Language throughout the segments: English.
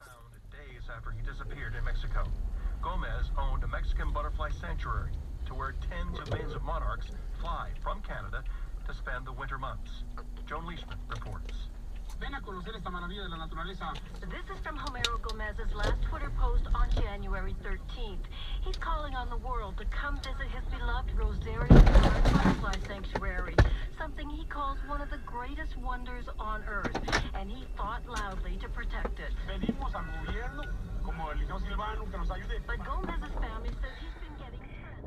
Found days after he disappeared in Mexico. Gomez owned a Mexican butterfly sanctuary to where tens of millions of monarchs fly from Canada to spend the winter months. Joan Leishman reports. Ven a conocer esta maravilla de la naturaleza. This is from Homero Gomez's last Twitter post on January 13th. He's calling on the world to come visit his beloved Rosario Butterfly Sanctuary, something he calls one of the greatest wonders on Earth, and he fought loudly to protect it. Pedimos al gobierno, como el Liceo Silvano, que nos ayude. But Gomez's family says he's been getting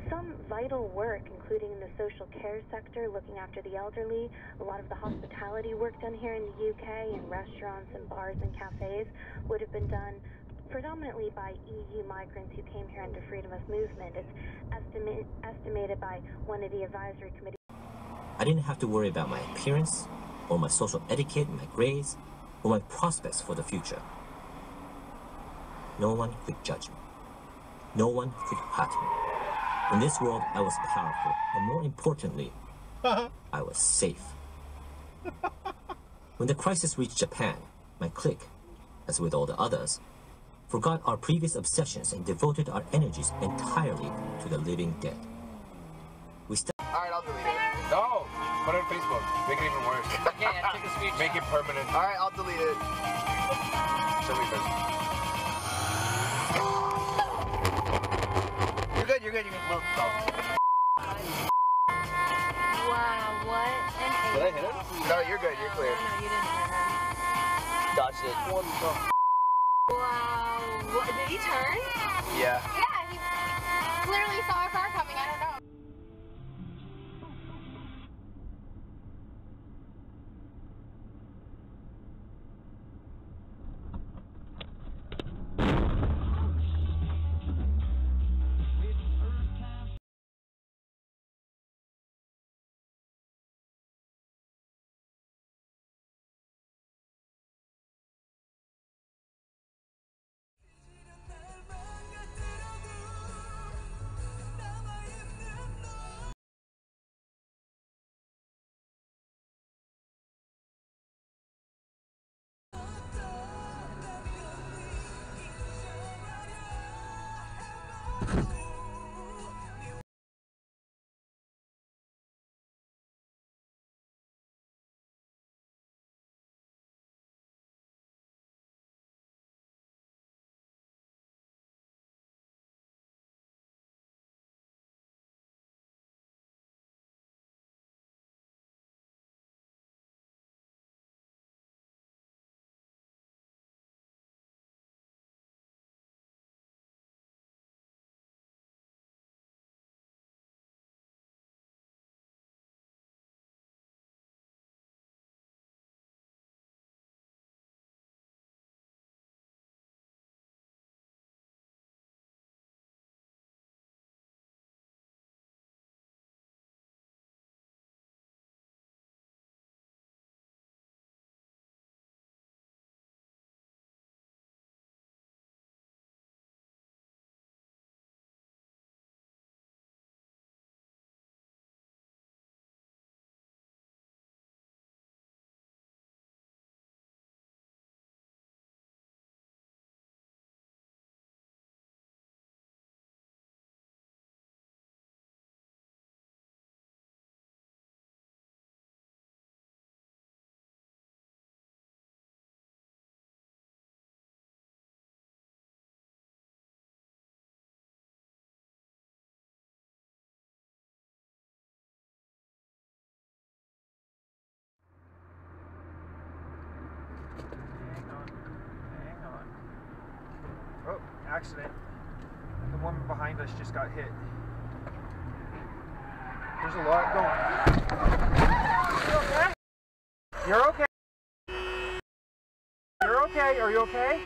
Some vital work, including in the social care sector, looking after the elderly, a lot of the hospitality work done here in the UK in restaurants and bars and cafes would have been done predominantly by EU migrants who came here under freedom of movement. It's estimate, estimated by one of the advisory committees. I didn't have to worry about my appearance, or my social etiquette, my grades, or my prospects for the future. No one could judge me. No one could hurt me. In this world, I was powerful, and more importantly, uh-huh. I was safe. when the crisis reached Japan, my clique, as with all the others, forgot our previous obsessions and devoted our energies entirely to the living dead. We st- Alright, I'll delete it. No! Put it on Facebook. Make it even worse. Yeah, take a screenshot. Make it permanent. Alright, I'll delete it. Silly business. You're you're good, you're good. Well, oh. Wow, what an Did I hit it? no, you're good, you're clear. No, you didn't hit him. dodged it. Wow. What, did he turn? Yeah. Yeah, he clearly saw a car coming. Accident. The woman behind us just got hit. There's a lot going. You okay? You're okay. You're okay. Are you okay?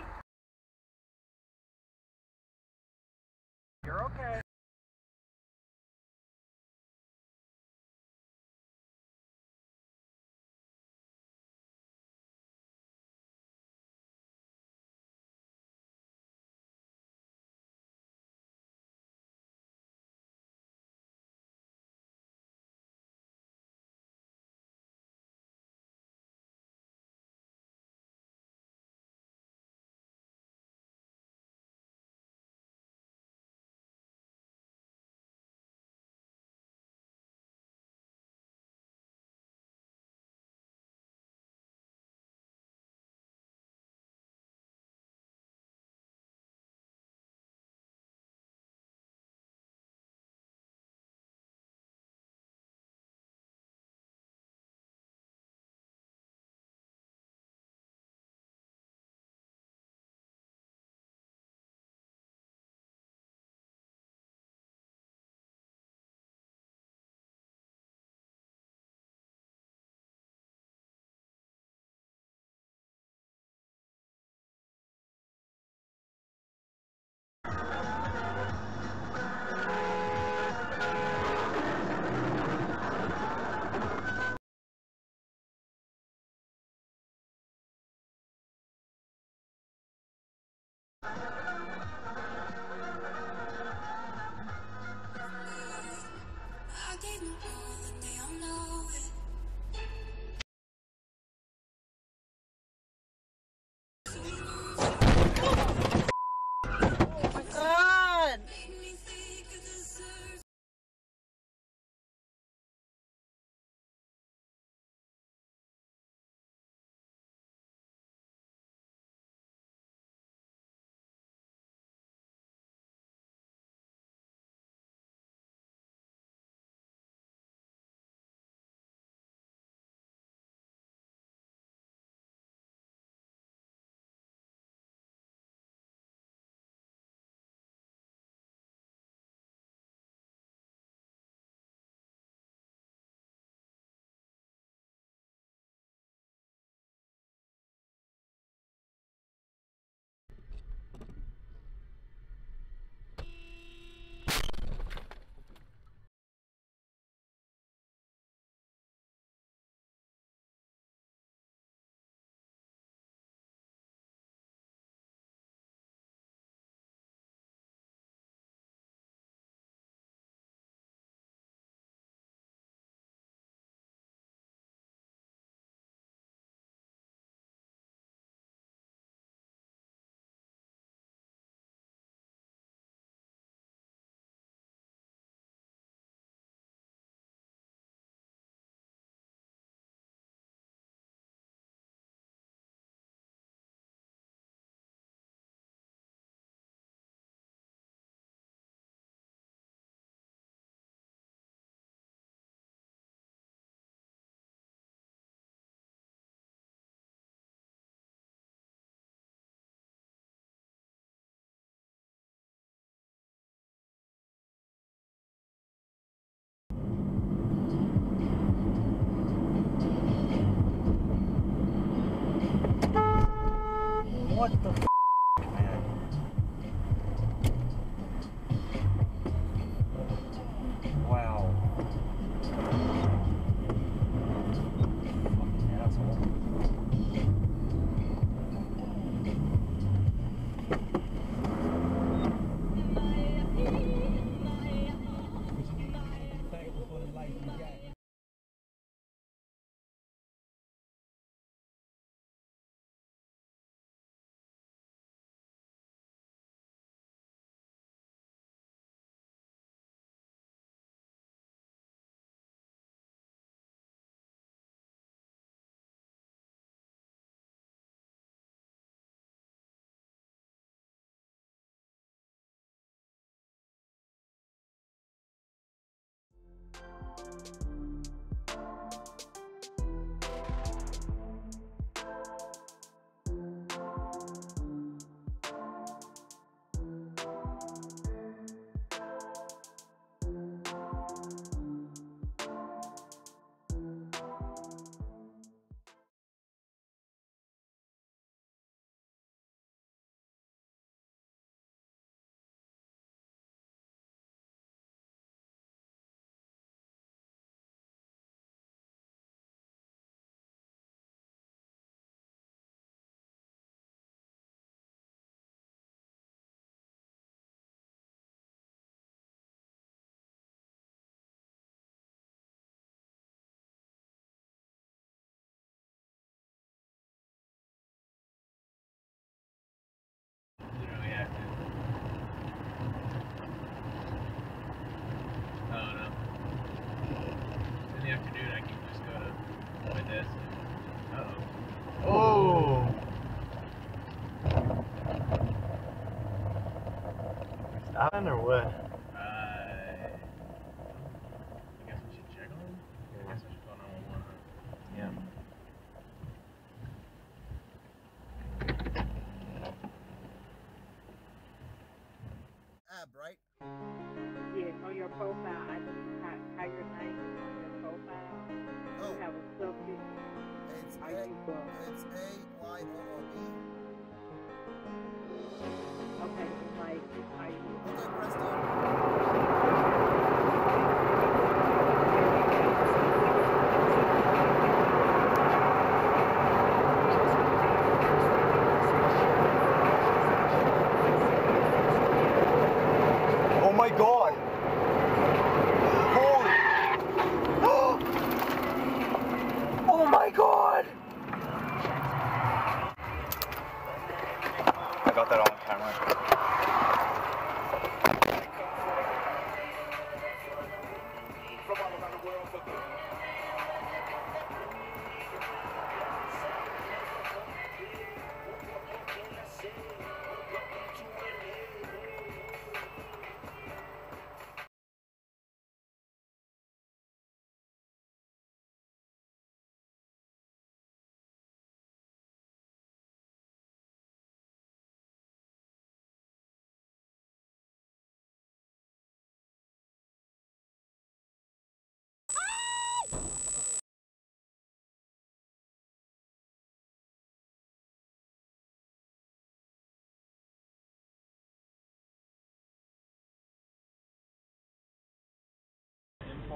Or what?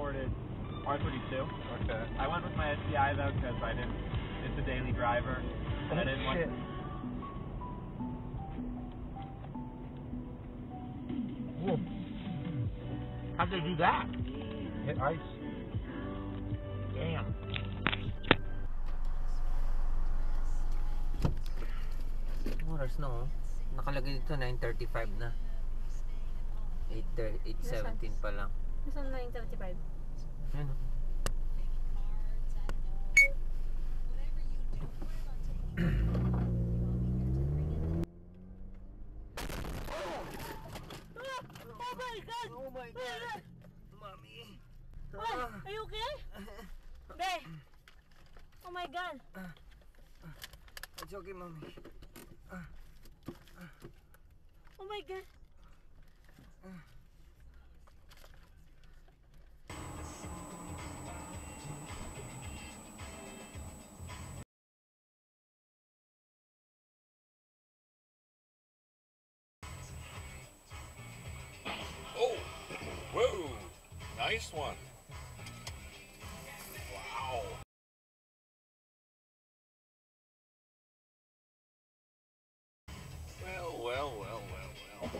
Imported R32. Okay. I went with my SCI though because I didn't. It's a daily driver, and I didn't want. shit. Whoa. How'd they do that? Hit ice. Damn. Oras na oh. Nakalagay dito 9.35 na. 8, 8.17 pa lang. Nasaan 9.35? Ayun oh. Oh my god! Oh my god! Mommy! What? Are you okay? Be! Oh my god! It's okay, mommy. Oh my god! One. Wow. Well, well, well, well, well.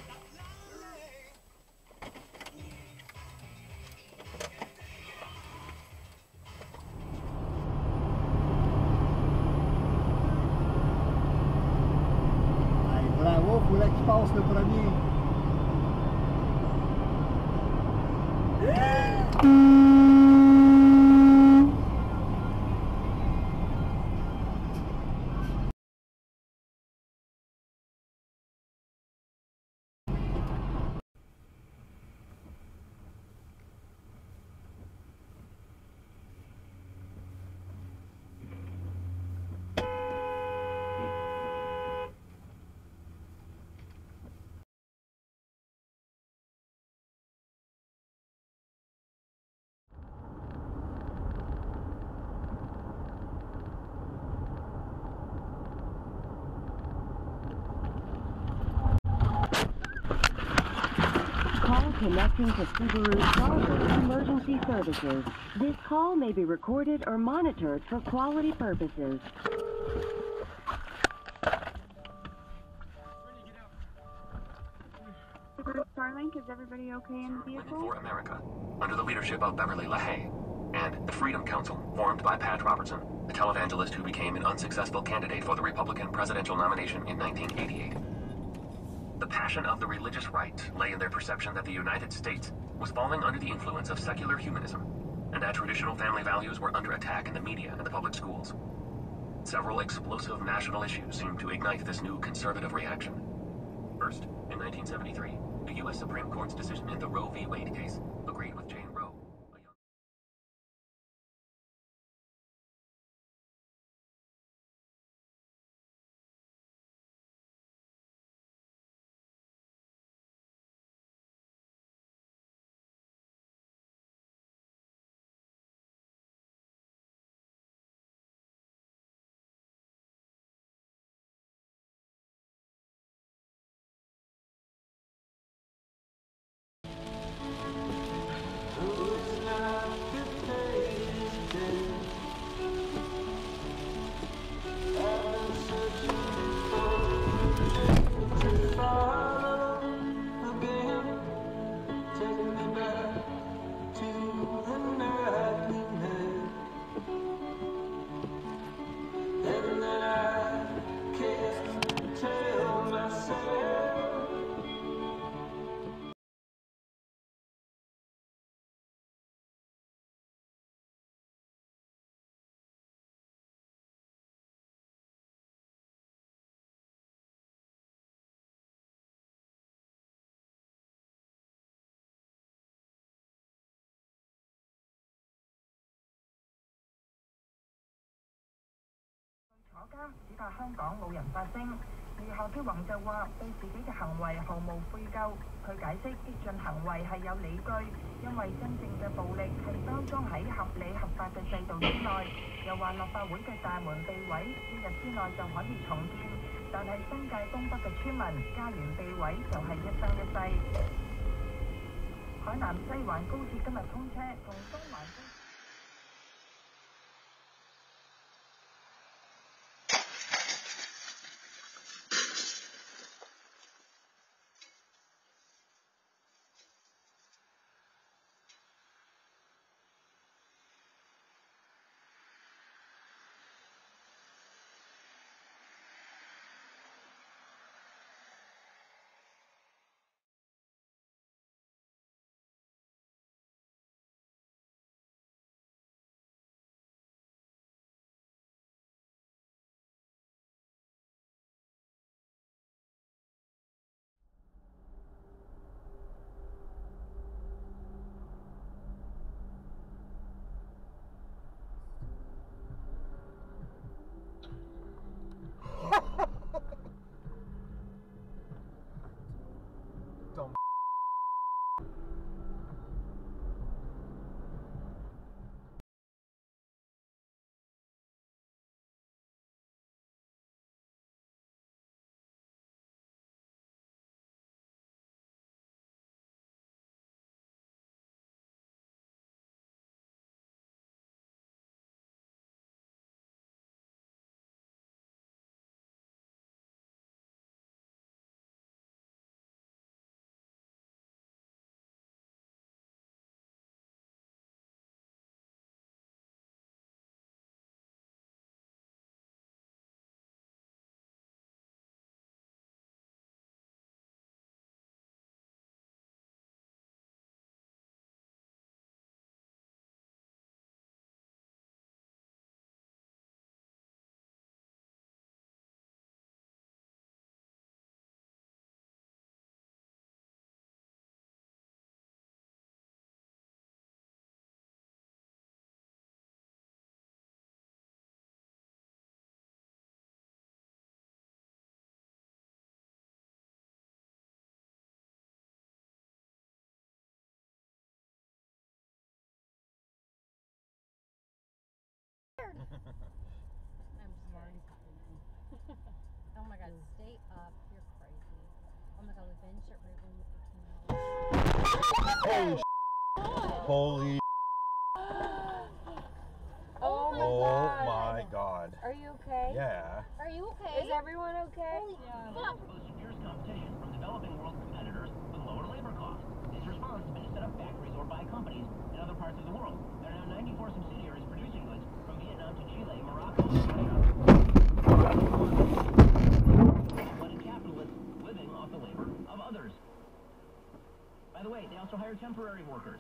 Ai, bravo, full connecting to Subaru Starboard Emergency Services. This call may be recorded or monitored for quality purposes. Starlink, is everybody okay in the vehicle? for America, under the leadership of Beverly LaHaye, and the Freedom Council, formed by Pat Robertson, a televangelist who became an unsuccessful candidate for the Republican presidential nomination in 1988. The passion of the religious right lay in their perception that the United States was falling under the influence of secular humanism, and that traditional family values were under attack in the media and the public schools. Several explosive national issues seemed to ignite this new conservative reaction. First, in 1973, the U.S. Supreme Court's decision in the Roe v. Wade case 指責香港冇人發聲。而何飄宏就話對自己嘅行為毫無悔疚。佢解釋激進行為係有理據，因為真正嘅暴力係包裝喺合理合法嘅制度之內。又話立法會嘅大門被毀，一日之內就可以重建，但係新界東北嘅村民家園被毀就係一生一世。海南西環高鐵今日通車，同東環 my god, we've been shit right Holy Holy Oh my Oh god. my god. Are you okay? Yeah. Are you okay? Is everyone okay? Yeah. Fuck. Fierce competition from developing world competitors with lower labor costs. This response has been to set up factories or buy companies in other parts of the world. There are now 94 subsidiaries producing goods from Vietnam to Chile, Morocco, and Russia. Flooded capitalists living off the labor of others. By the way, they also hire temporary workers.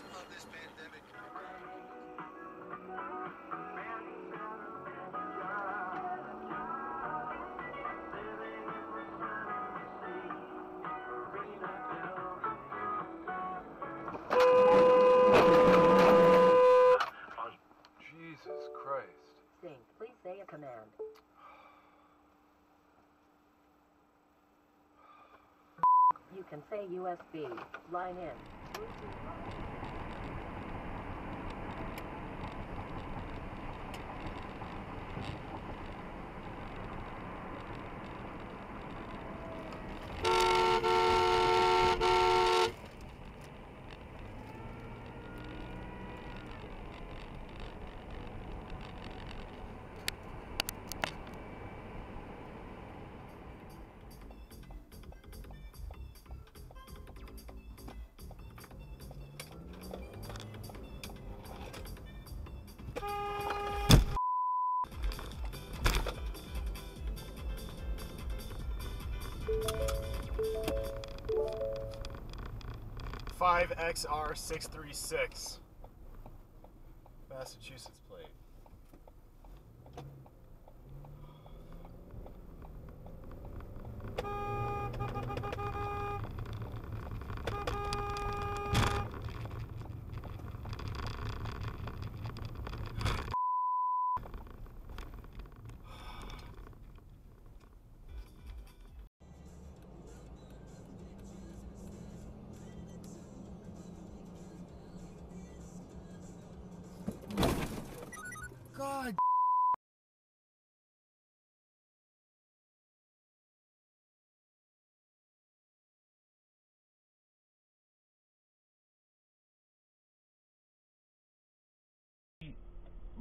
Effects USB. Line in. Five XR six three six. Massachusetts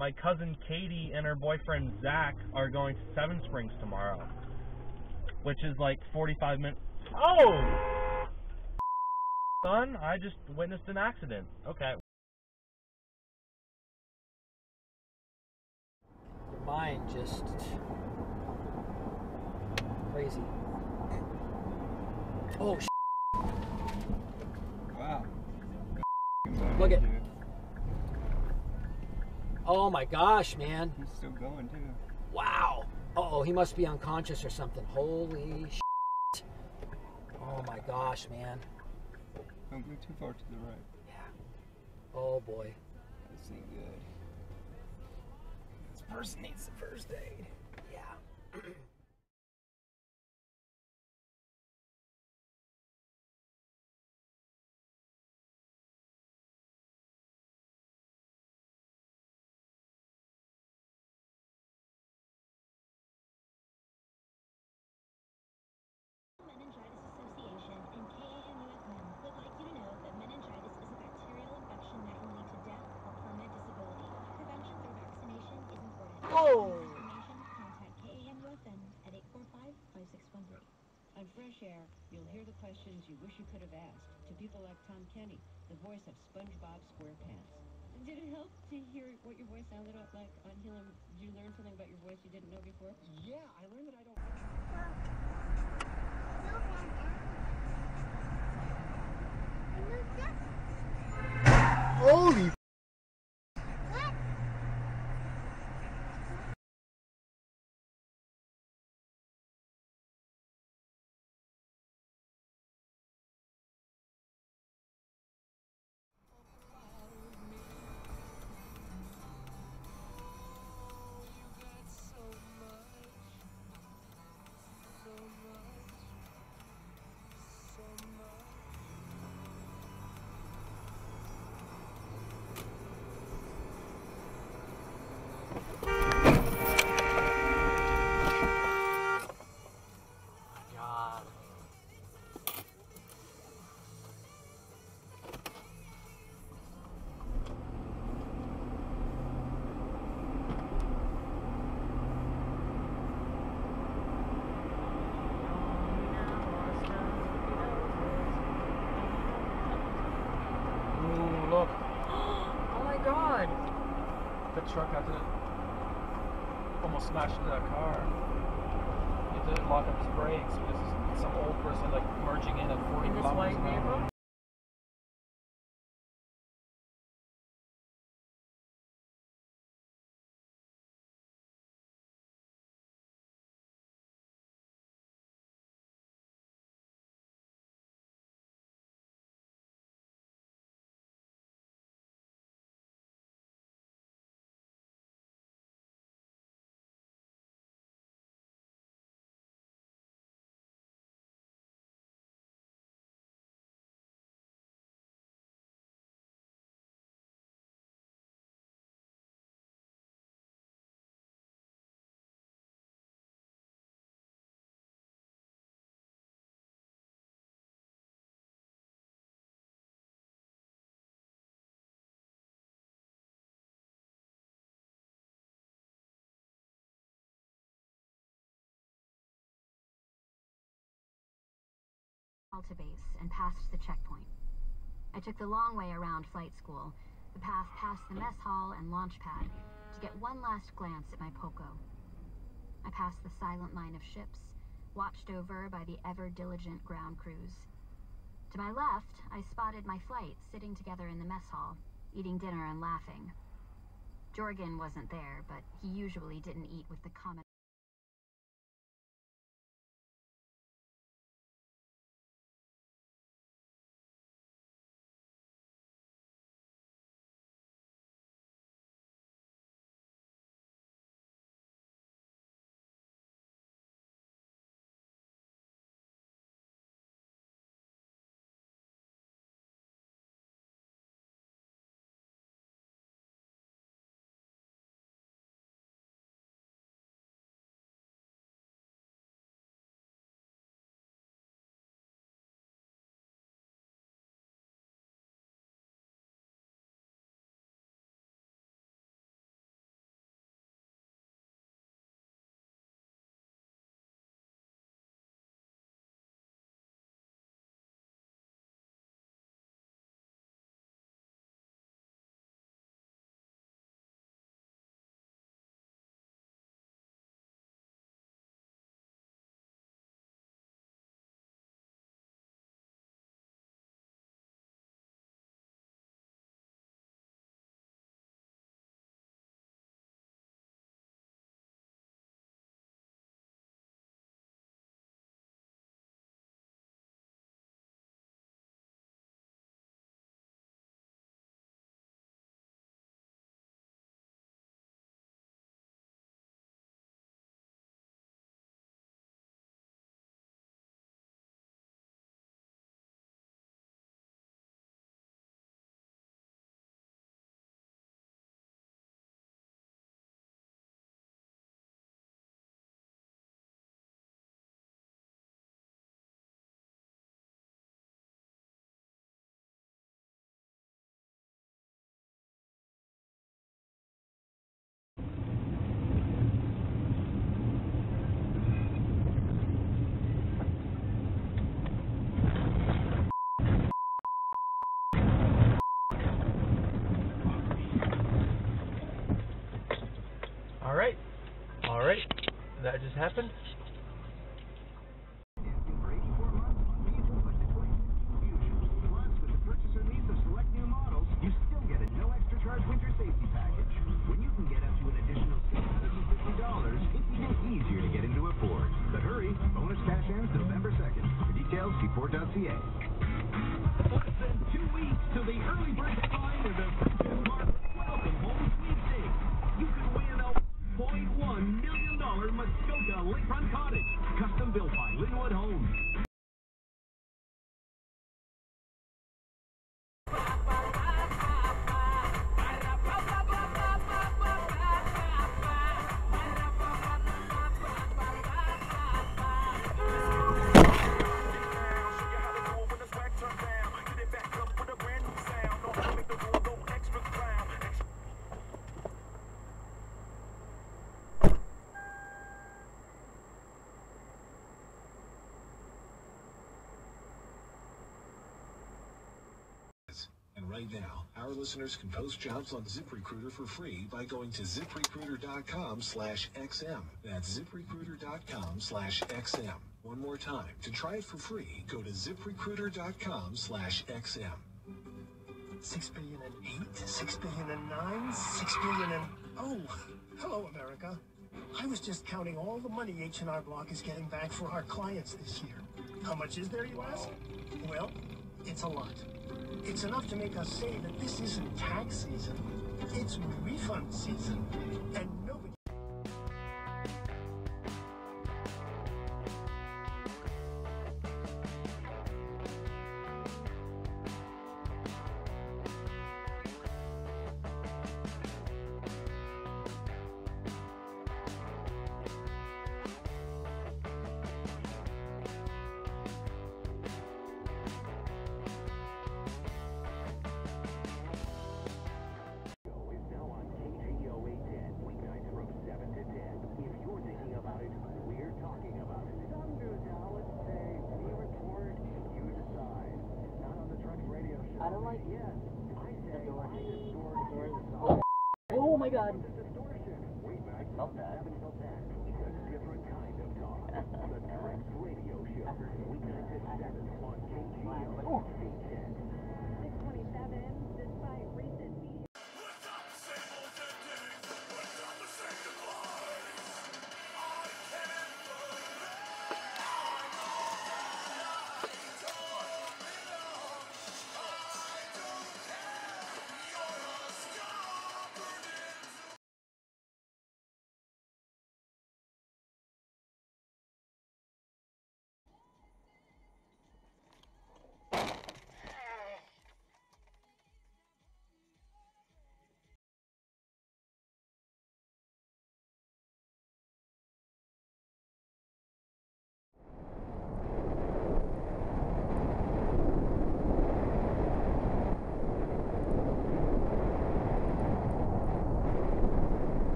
My cousin Katie and her boyfriend Zach are going to Seven Springs tomorrow, which is like 45 minutes. Oh! Son, I just witnessed an accident. Okay. Your mind just crazy. Oh, Wow. look at. Oh my gosh, man! He's still going too. Wow. Oh, he must be unconscious or something. Holy sh! Oh my gosh, man. Don't go too far to the right. Yeah. Oh boy. This ain't good. This person needs the first aid. Yeah. Meningitis Association and KAMUFM would like you to know that meningitis is a bacterial infection that can lead to death or permanent disability. Prevention through vaccination is important. Oh. For more information, contact KAMUFM at 845-5613. On Fresh Air, you'll hear the questions you wish you could have asked to people like Tom Kenny, the voice of SpongeBob SquarePants. Did it help to hear what your voice sounded like on Helium? Did you learn something about your voice you didn't know before? Yeah, I learned that I don't. Holy almost smash into that car. He to lock up his brakes because some old person like merging in at 40 In this kilometers an hour. Delta base and passed the checkpoint. I took the long way around flight school, the path past the mess hall and launch pad, to get one last glance at my Poco. I passed the silent line of ships, watched over by the ever diligent ground crews. To my left, I spotted my flight sitting together in the mess hall, eating dinner and laughing. Jorgen wasn't there, but he usually didn't eat with the common. Alright. That just happened. Right now, our listeners can post jobs on ZipRecruiter for free by going to ziprecruiter.com slash XM. That's ziprecruiter.com slash XM. One more time. To try it for free, go to ziprecruiter.com slash XM. Six billion and eight, six billion and nine, six billion and oh, hello America. I was just counting all the money H&R Block is getting back for our clients this year. How much is there, you ask? Well, it's a lot. It's enough to make us say that this isn't tax season. It's refund season. And Oh, oh my god. I felt that. oh.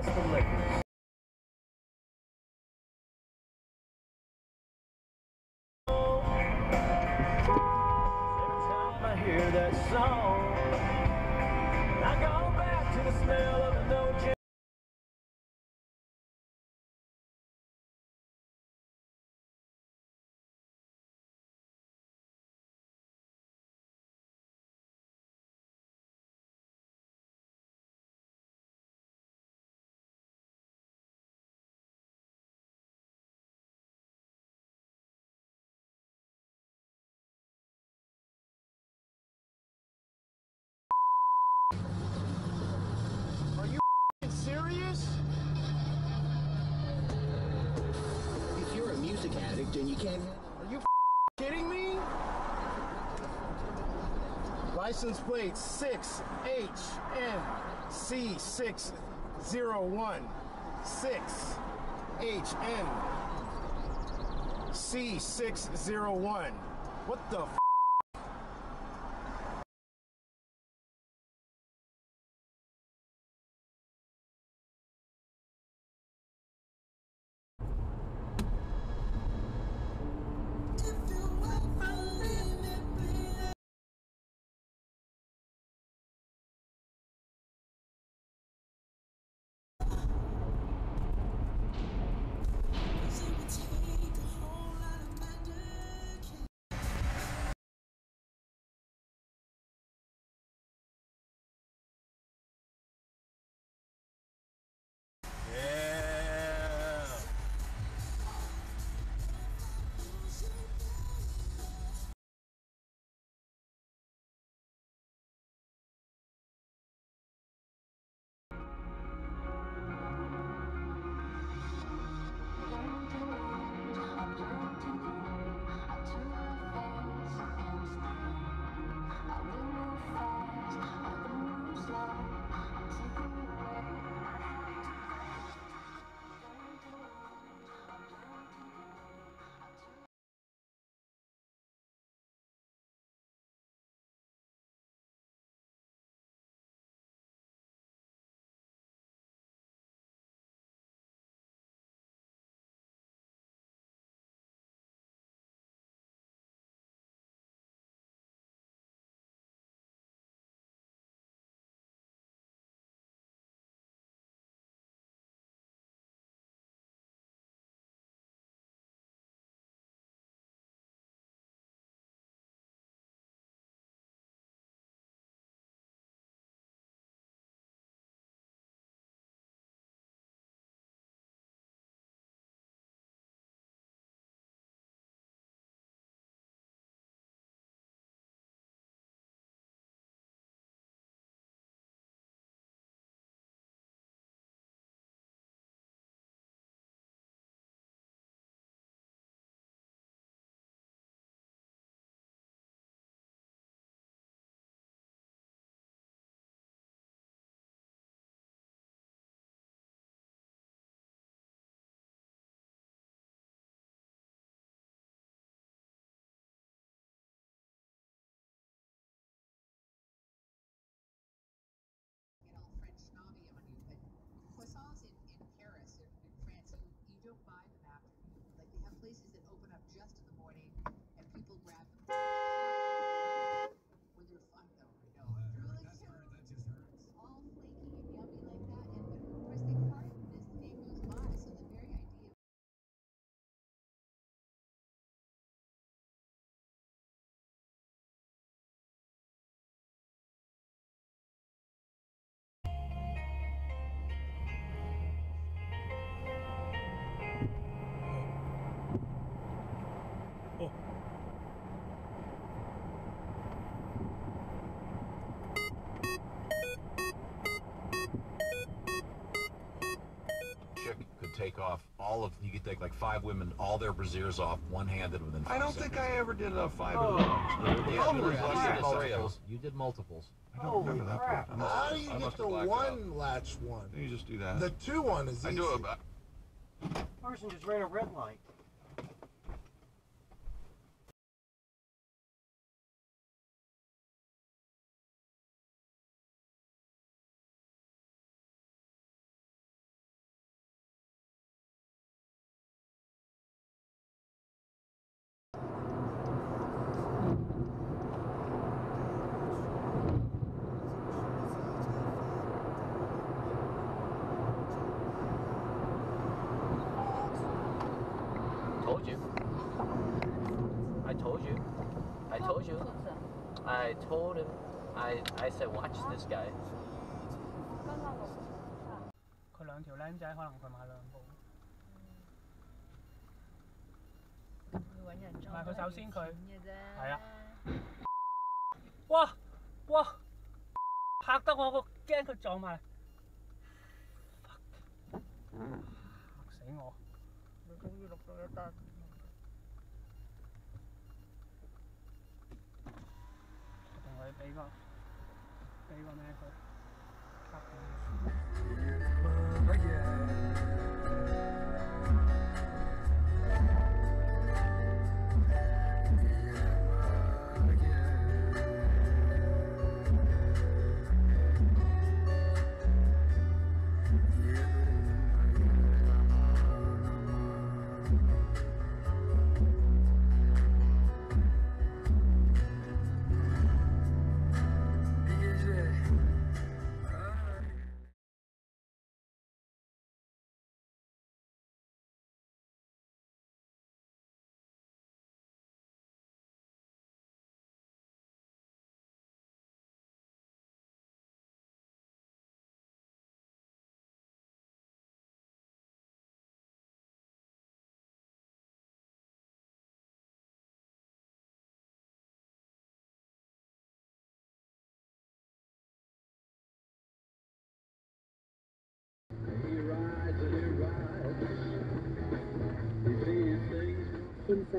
The ladies. Every time I hear that song, I go back to the smell of serious? If you're a music addict and you can't. Are you kidding me? License plate 6HNC601. 6HN C601. What the and off all of, you could take like five women, all their brasiers off one-handed within five I don't think. I ever did a five Oh. of those. Yeah, Oh, you did multiples. You did multiples. I don't remember that part. Must How do you I get the have out. one latch one? You just do that. The two one is I easy. do it. Person just ran a red light. I I said watch this guy. 佢两条僆仔可能佢买两部。要揾人唔装系佢首先佢嘅啫。系啊。哇哇！吓得我个惊佢撞埋嚟。吓死我！你终于录到一单。同佢俾个 on the ankle.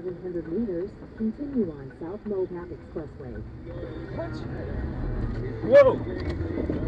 700 meters, continue on South Mopac Expressway. What? Whoa!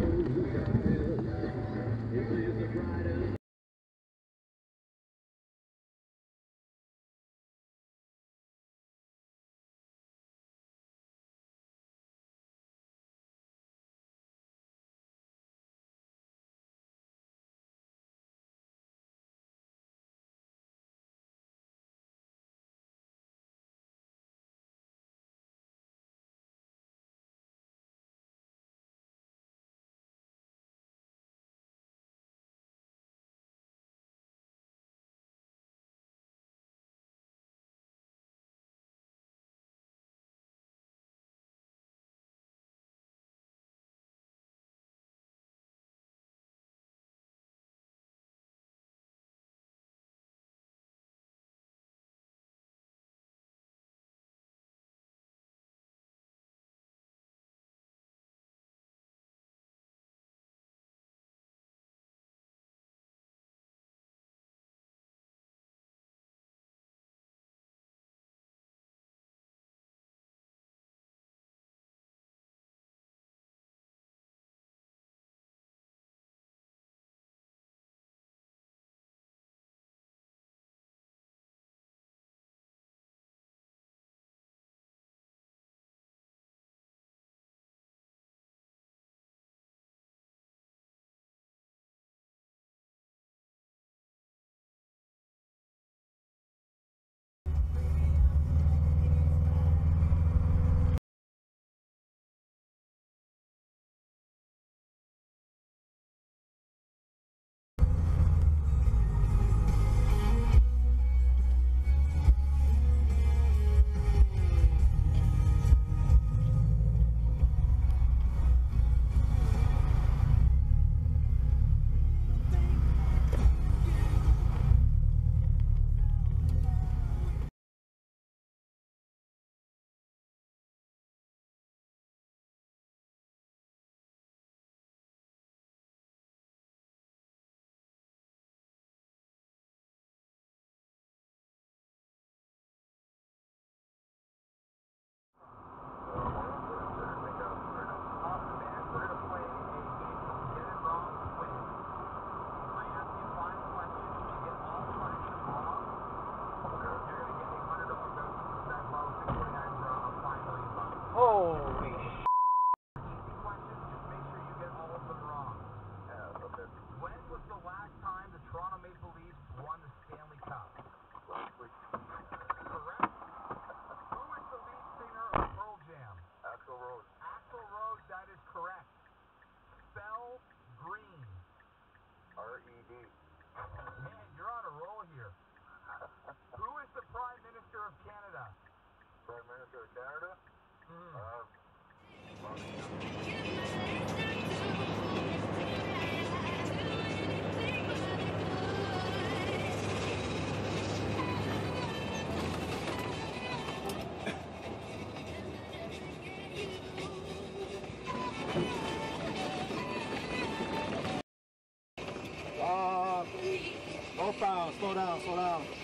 dorados, dorados.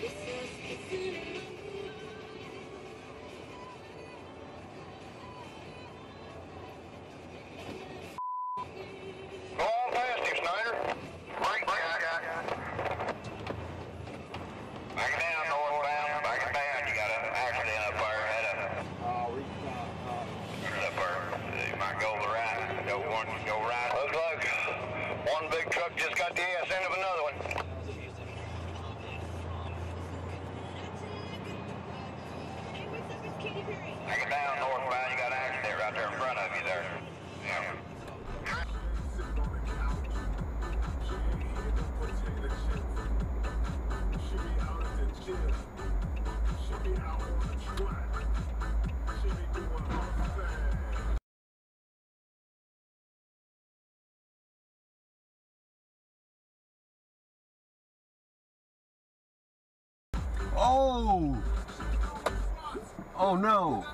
Oh! Oh no!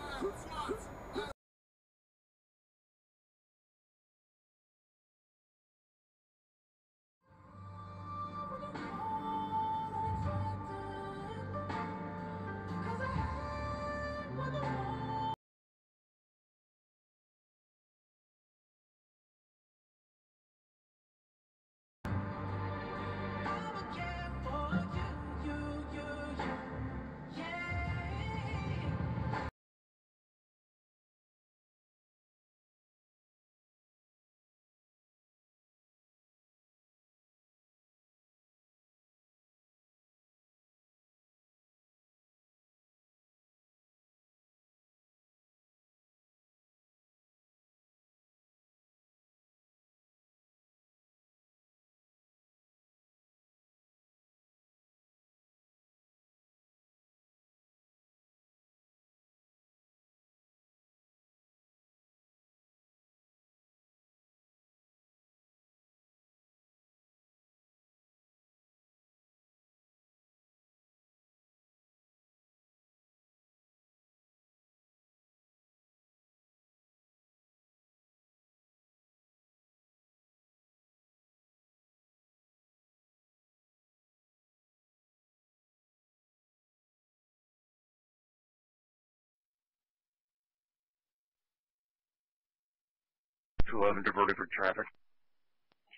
211 diverted for traffic.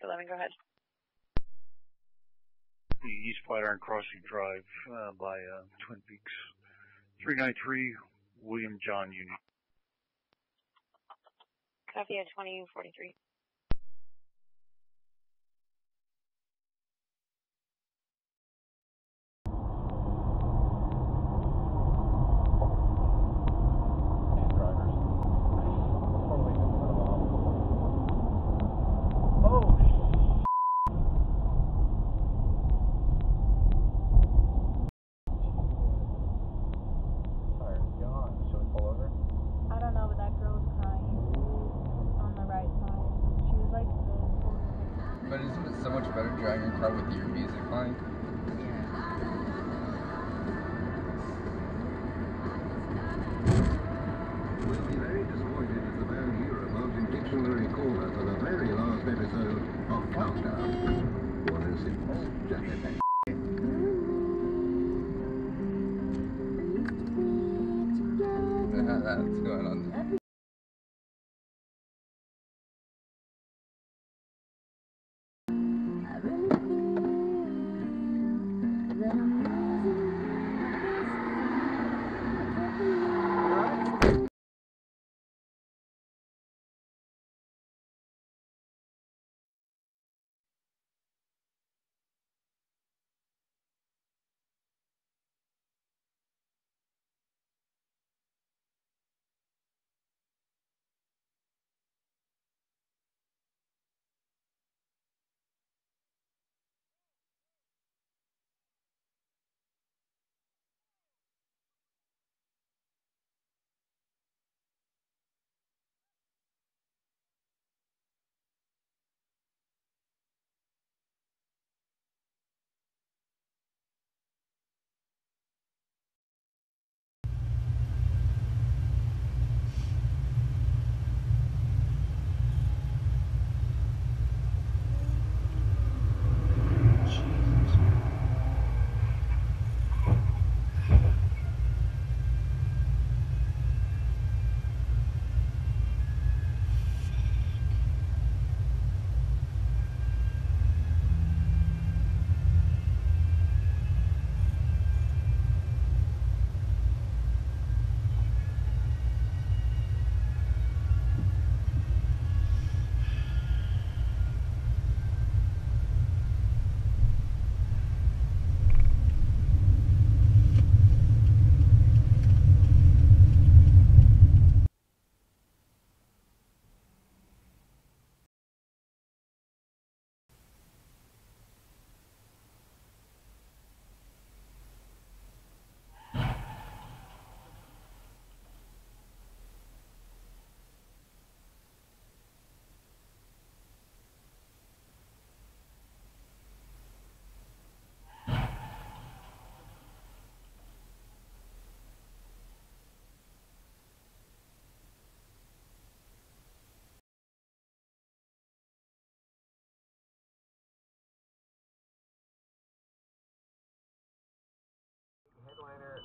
211, go ahead. The East Flatiron Crossing Drive uh, by uh, Twin Peaks. 393 William John Union. Copy at 2043. that's going on.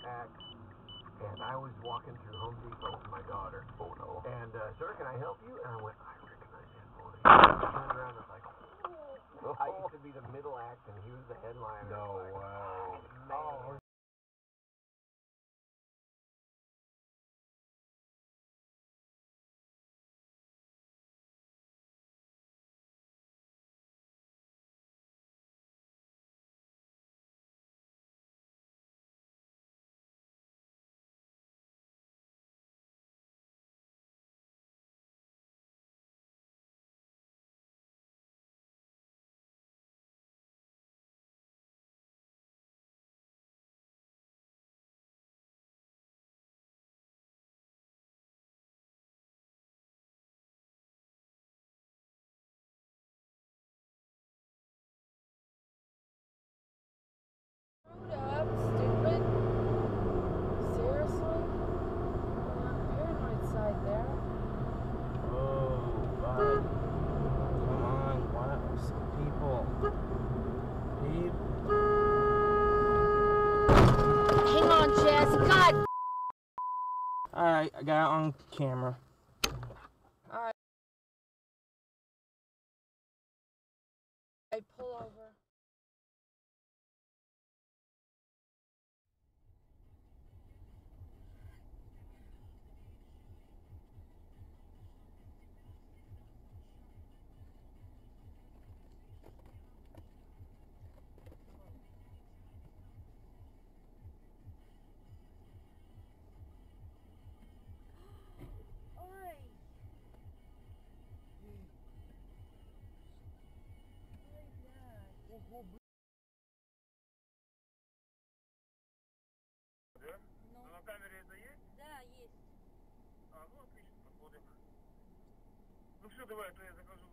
X, and I was walking through Home Depot with my daughter. Oh no. And uh, sir, can I help you? And I went, I recognize that voice. I turned around and was like, oh. I used to be the middle act, and he was the headliner. No Like, I got it on camera. отсюда это я загружу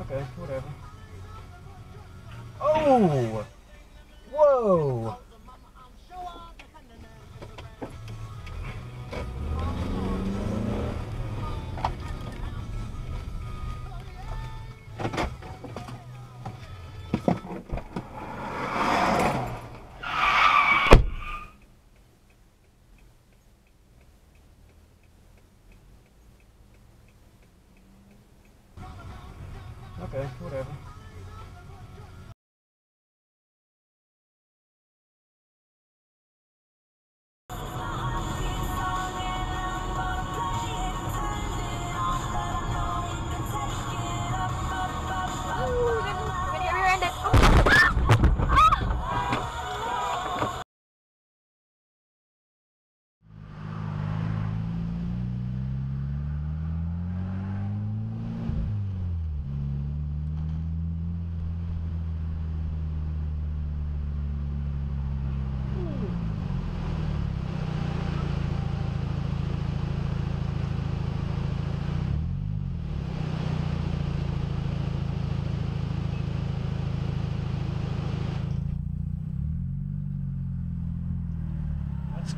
Okay, whatever. Oh!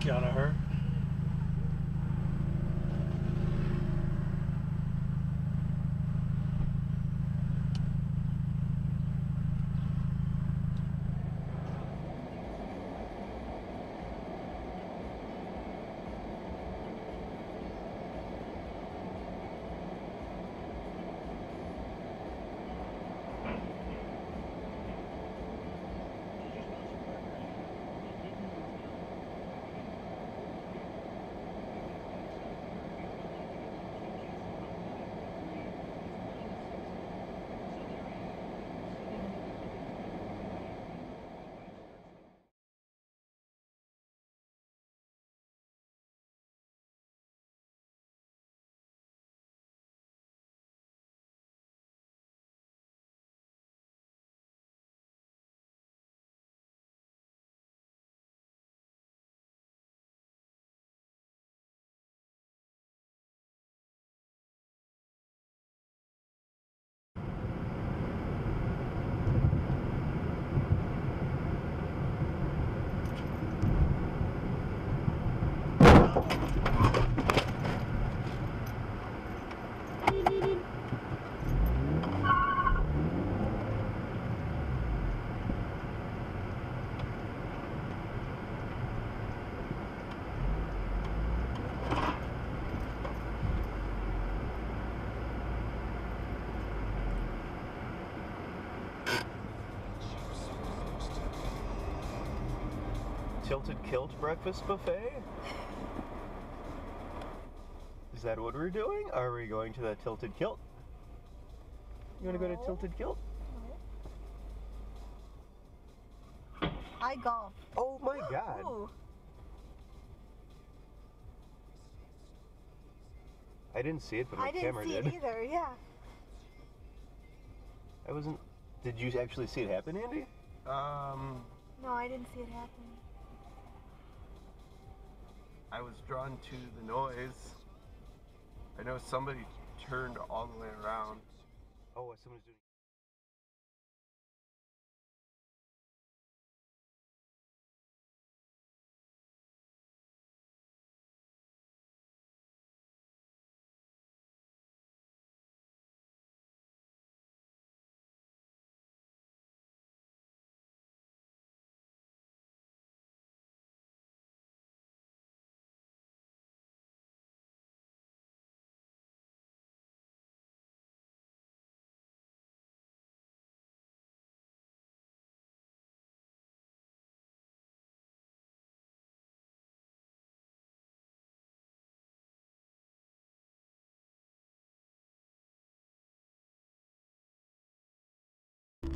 It's gotta hurt. Tilted Kilt Breakfast Buffet? Is that what we're doing? Are we going to the Tilted Kilt? You want to go to Tilted Kilt? I golf. Oh my god. Ooh. I didn't see it, but my I didn't camera see did. it either, yeah. I wasn't. Did you actually see it happen, Andy? Um, No, I didn't see it happen. I was drawn to the noise. I know somebody turned all the way around. Oh, someone's doing.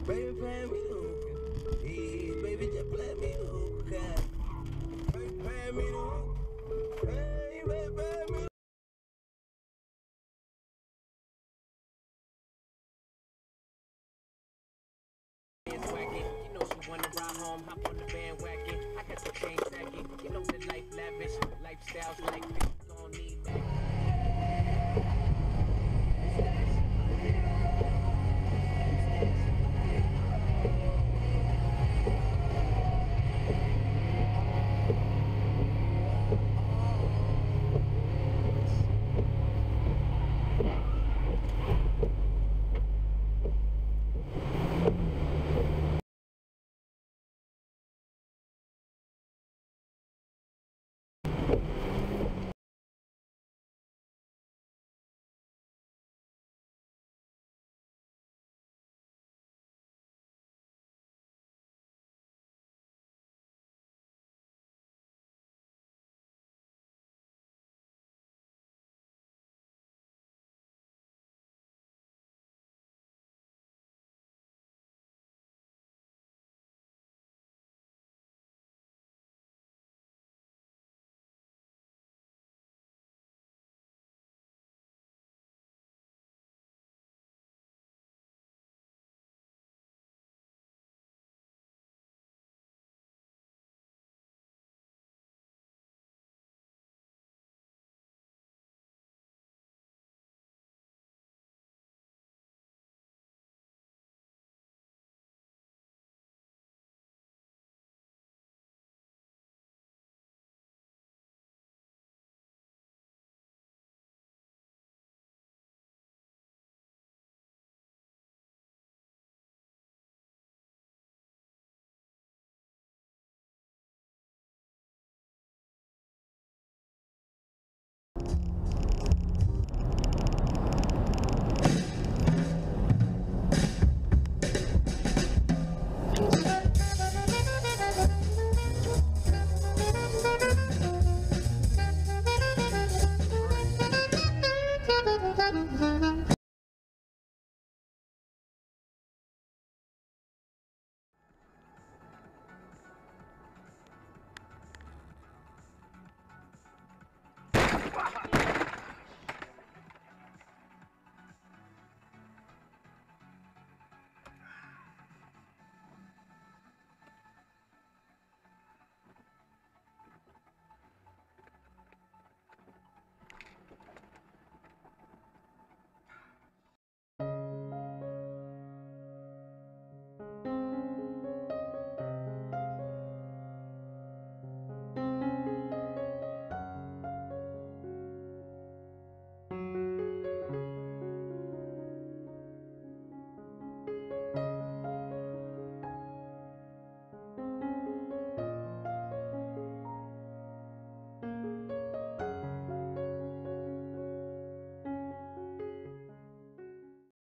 Baby, play me the hookah. Hey, baby, just play me the hookah. Baby, play me the hookah. Baby, me the You know she wanna ride home, hop on the bandwagon. I got the chain stacking. You know the life lavish, lifestyles like